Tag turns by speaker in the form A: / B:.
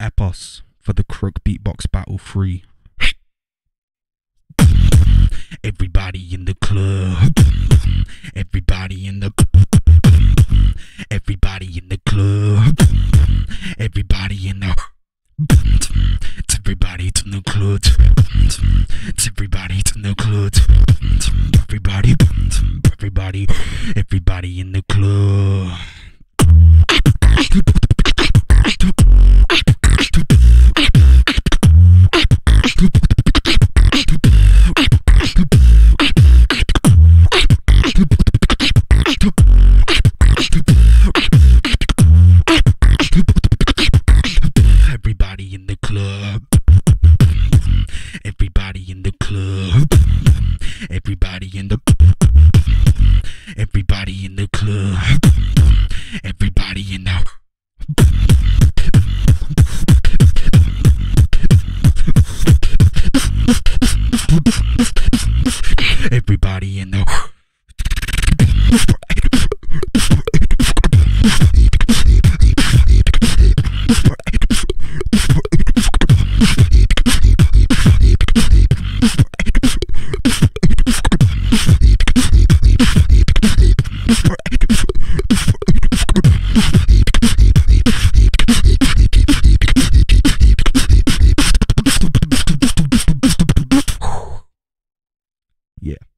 A: Epos for the Krook Beatbox Battle 3. Everybody in the club. Everybody in the Everybody in the club. Everybody in the everybody to the club. Everybody to the club. Everybody, everybody, everybody in the Everybody in the Everybody in the club. Everybody in the Everybody in the Yeah.